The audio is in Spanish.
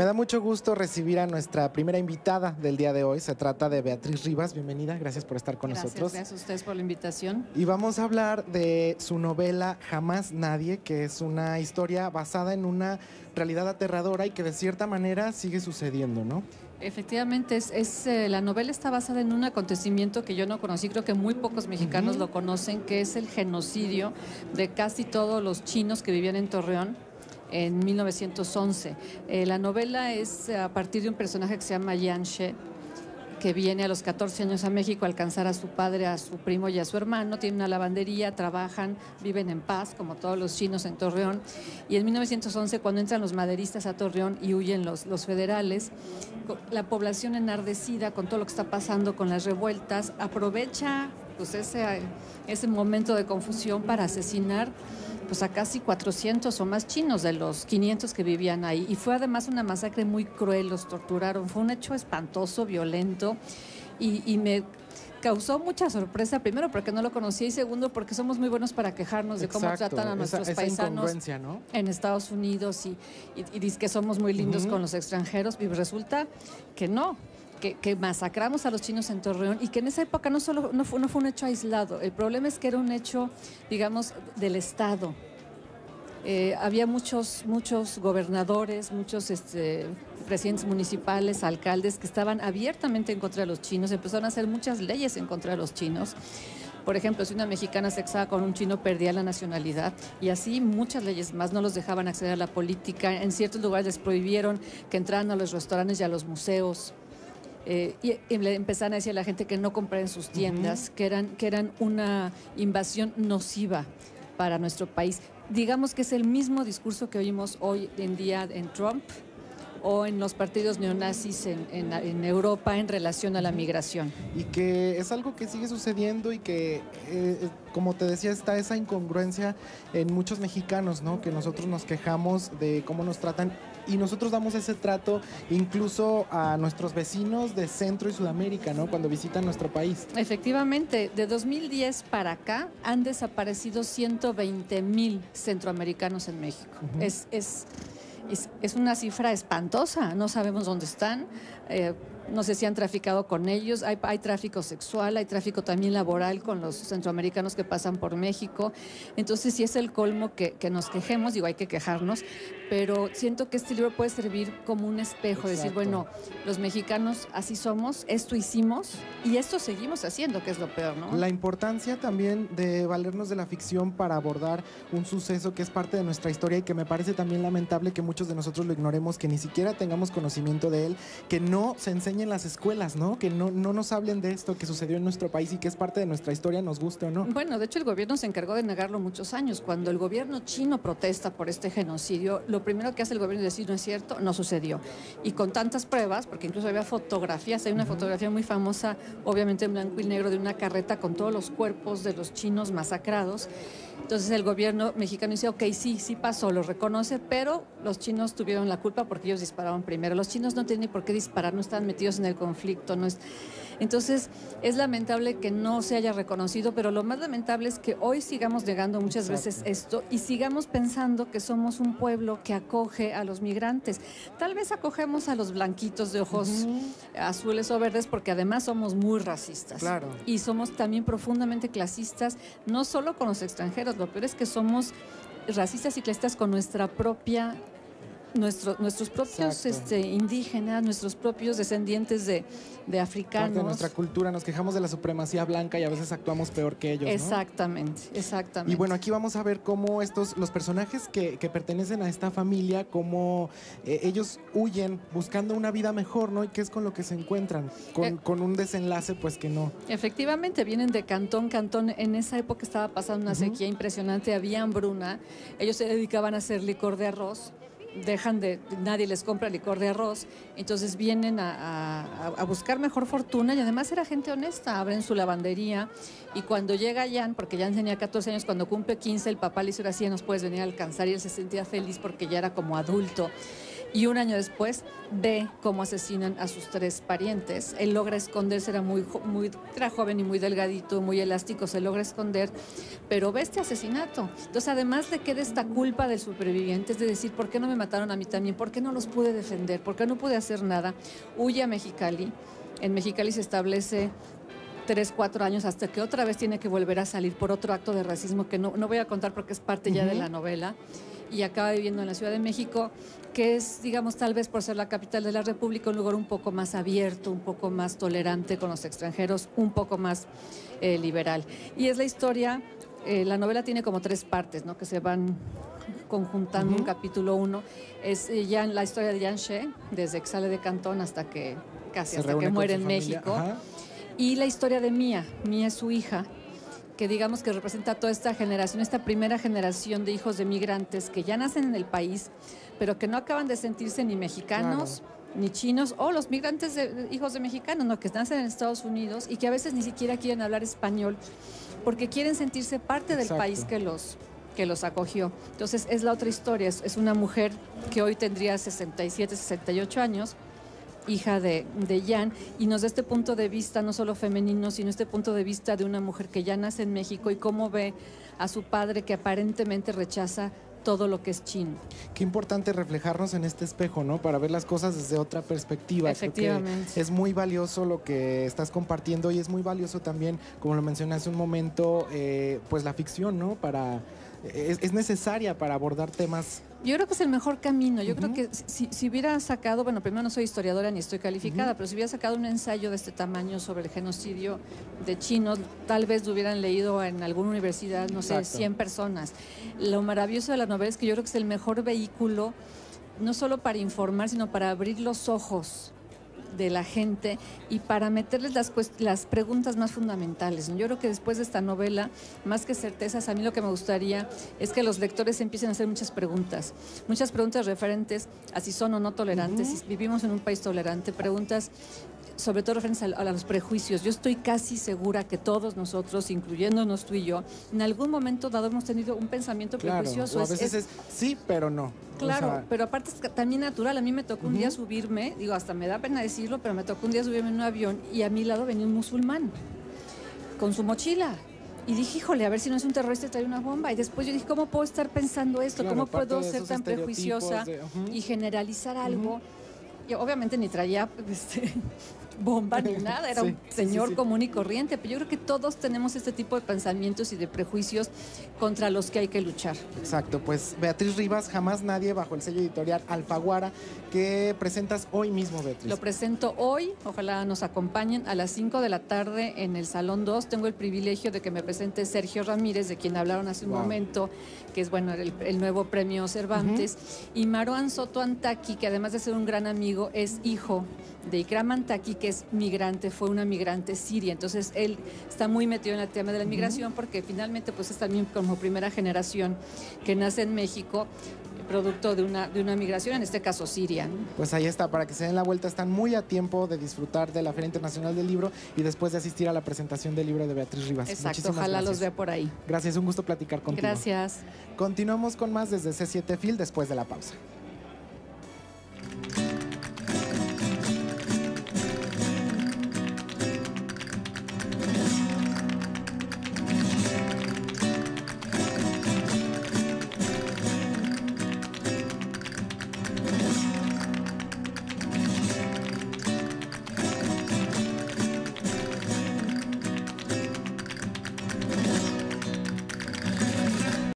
Me da mucho gusto recibir a nuestra primera invitada del día de hoy. Se trata de Beatriz Rivas. Bienvenida, gracias por estar con nosotros. Gracias a ustedes por la invitación. Y vamos a hablar de su novela Jamás Nadie, que es una historia basada en una realidad aterradora y que de cierta manera sigue sucediendo, ¿no? Efectivamente, es, eh, la novela está basada en un acontecimiento que yo no conocí, creo que muy pocos mexicanos lo conocen, que es el genocidio de casi todos los chinos que vivían en Torreón en 1911. Eh, la novela es a partir de un personaje que se llama Yan She, que viene a los 14 años a México a alcanzar a su padre, a su primo y a su hermano. Tiene una lavandería, trabajan, viven en paz, como todos los chinos en Torreón. Y en 1911, cuando entran los maderistas a Torreón y huyen los, los federales, la población enardecida con todo lo que está pasando con las revueltas, aprovecha pues, ese, ese momento de confusión para asesinar pues a casi 400 o más chinos de los 500 que vivían ahí. Y fue además una masacre muy cruel, los torturaron. Fue un hecho espantoso, violento, y, me causó mucha sorpresa, primero porque no lo conocía y segundo porque somos muy buenos para quejarnos de cómo tratan a nuestros paisanos en Estados Unidos. Y, y, que somos muy lindos con los extranjeros y resulta que no, que, masacramos a los chinos en Torreón y que en esa época no solo no fue, no fue un hecho aislado, el problema es que era un hecho, digamos, del Estado. Eh, había muchos, muchos gobernadores, muchos este, presidentes municipales, alcaldes que estaban abiertamente en contra de los chinos, empezaron a hacer muchas leyes en contra de los chinos. Por ejemplo, si una mexicana se casaba con un chino, perdía la nacionalidad. Y así muchas leyes más no los dejaban acceder a la política. En ciertos lugares les prohibieron que entraran a los restaurantes y a los museos. Eh, y, le empezaron a decir a la gente que no comprara en sus tiendas, que, eran, que eran una invasión nociva para nuestro país. Digamos que es el mismo discurso que oímos hoy en día en Trump o en los partidos neonazis en, en, Europa en relación a la migración. Y que es algo que sigue sucediendo y que, eh, como te decía, está esa incongruencia en muchos mexicanos, ¿no? Que nosotros nos quejamos de cómo nos tratan y nosotros damos ese trato incluso a nuestros vecinos de Centro y Sudamérica, ¿no? Cuando visitan nuestro país. Efectivamente, de 2010 para acá han desaparecido 120 mil centroamericanos en México. es, es, es, una cifra espantosa, no sabemos dónde están. Eh, no sé si han traficado con ellos, hay, hay, tráfico sexual, hay tráfico también laboral con los centroamericanos que pasan por México. Entonces, sí es el colmo que, que nos quejemos, digo, hay que quejarnos, pero siento que este libro puede servir como un espejo, decir, bueno, los mexicanos así somos, esto hicimos y esto seguimos haciendo, que es lo peor, ¿no? La importancia también de valernos de la ficción para abordar un suceso que es parte de nuestra historia y que me parece también lamentable que muchos de nosotros lo ignoremos, que ni siquiera tengamos conocimiento de él, que no se enseñe en las escuelas, ¿no? Que no, no nos hablen de esto que sucedió en nuestro país y que es parte de nuestra historia, nos guste o no. Bueno, de hecho el gobierno se encargó de negarlo muchos años. Cuando el gobierno chino protesta por este genocidio, lo primero que hace el gobierno es decir, no es cierto, no sucedió. Y con tantas pruebas, porque incluso había fotografías, hay una fotografía muy famosa, obviamente en blanco y negro, de una carreta con todos los cuerpos de los chinos masacrados. Entonces el gobierno mexicano dice, ok, sí, sí pasó, lo reconoce, pero los chinos tuvieron la culpa porque ellos dispararon primero. Los chinos no tienen ni por qué disparar, no están metidos en el conflicto. No es... Entonces es lamentable que no se haya reconocido, pero lo más lamentable es que hoy sigamos negando muchas veces esto y sigamos pensando que somos un pueblo que acoge a los migrantes. Tal vez acogemos a los blanquitos de ojos azules o verdes porque además somos muy racistas. Claro. Y somos también profundamente clasistas, no solo con los extranjeros, lo peor es que somos racistas y clasistas con nuestra propia nuestros propios este, indígenas, nuestros propios descendientes de, de africanos. de nuestra cultura, nos quejamos de la supremacía blanca y a veces actuamos peor que ellos. Exactamente, exactamente. Y bueno, aquí vamos a ver cómo estos, los personajes que, pertenecen a esta familia, cómo eh, ellos huyen buscando una vida mejor, ¿no? Y qué es con lo que se encuentran, con, eh, con, un desenlace, pues que no. Efectivamente, vienen de Cantón, Cantón. En esa época estaba pasando una sequía impresionante, había hambruna. Ellos se dedicaban a hacer licor de arroz dejan de, nadie les compra licor de arroz, entonces vienen a, buscar mejor fortuna y además era gente honesta, abren su lavandería y cuando llega Jan, porque Jan tenía 14 años, cuando cumple 15 el papá le hizo así, nos puedes venir a alcanzar y él se sentía feliz porque ya era como adulto. Y un año después ve cómo asesinan a sus tres parientes. Él logra esconderse, era muy, muy era joven y muy delgadito, muy elástico, se logra esconder, pero ve este asesinato. Entonces, además de que de esta culpa del superviviente, es de decir, ¿por qué no me mataron a mí también? ¿Por qué no los pude defender? ¿Por qué no pude hacer nada? Huye a Mexicali. En Mexicali se establece tres, cuatro años hasta que otra vez tiene que volver a salir por otro acto de racismo que no, no voy a contar porque es parte ya de la novela y acaba viviendo en la Ciudad de México, que es, digamos, tal vez por ser la capital de la República, un lugar un poco más abierto, un poco más tolerante con los extranjeros, un poco más eh, liberal. Y es la historia, eh, la novela tiene como tres partes, ¿no? Que se van conjuntando un capítulo uno. Es eh, ya la historia de Yan She, desde que sale de Cantón hasta que casi hasta que muere en México. Y la historia de Mía, Mía es su hija, que digamos que representa toda esta generación, esta primera generación de hijos de migrantes que ya nacen en el país, pero que no acaban de sentirse ni mexicanos. ni chinos o los migrantes de, hijos de mexicanos, ¿no? que nacen en Estados Unidos y que a veces ni siquiera quieren hablar español porque quieren sentirse parte del país que los, que los acogió. Entonces es la otra historia, es, es una mujer que hoy tendría 67, 68 años, hija de, de Jan, y nos da este punto de vista no solo femenino, sino este punto de vista de una mujer que ya nace en México y cómo ve a su padre que aparentemente rechaza todo lo que es chino. Qué importante reflejarnos en este espejo, ¿no? Para ver las cosas desde otra perspectiva. Efectivamente. es muy valioso lo que estás compartiendo y es muy valioso también, como lo mencioné hace un momento, eh, pues la ficción, ¿no? Para es, necesaria para abordar temas yo creo que es el mejor camino. Yo creo que si, hubiera sacado, bueno, primero no soy historiadora ni estoy calificada, pero si hubiera sacado un ensayo de este tamaño sobre el genocidio de chinos, tal vez lo hubieran leído en alguna universidad, no sé, 100 personas. Lo maravilloso de la novela es que yo creo que es el mejor vehículo, no solo para informar, sino para abrir los ojos de la gente y para meterles las, las preguntas más fundamentales. Yo creo que después de esta novela, más que certezas, a mí lo que me gustaría es que los lectores empiecen a hacer muchas preguntas, muchas preguntas referentes a si son o no tolerantes, si vivimos en un país tolerante, preguntas sobre todo referentes a, los prejuicios. Yo estoy casi segura que todos nosotros, incluyéndonos tú y yo, en algún momento dado hemos tenido un pensamiento prejuicioso. a veces es, sí, pero no. Claro, pero aparte es también natural. A mí me tocó un día subirme, digo, hasta me da pena decirlo, pero me tocó un día subirme en un avión y a mi lado venía un musulmán con su mochila. Y dije, híjole, a ver si no es un terrorista y trae una bomba. Y después yo dije, ¿cómo puedo estar pensando esto? ¿Cómo puedo ser tan prejuiciosa y generalizar algo? Y obviamente ni traía este, bomba ni nada, era un señor común y corriente, pero yo creo que todos tenemos este tipo de pensamientos y de prejuicios contra los que hay que luchar. Exacto, pues Beatriz Rivas, jamás nadie bajo el sello editorial Alfaguara, que presentas hoy mismo, Beatriz. Lo presento hoy, ojalá nos acompañen a las 5 de la tarde en el Salón 2. Tengo el privilegio de que me presente Sergio Ramírez, de quien hablaron hace un momento, que es bueno el, nuevo premio Cervantes, y Maroan Soto Antaki, que además de ser un gran amigo, es hijo de Ikram Antaki, que es migrante, fue una migrante siria. Entonces él está muy metido en el tema de la migración porque finalmente pues es también como primera generación que nace en México producto de una, de una migración, en este caso Siria. Pues ahí está, para que se den la vuelta, están muy a tiempo de disfrutar de la Feria Internacional del Libro y después de asistir a la presentación del libro de Beatriz Rivas. Exacto, ojalá los vea por ahí. Gracias, un gusto platicar contigo. Gracias. Continuamos con más desde C7 Fil después de la pausa.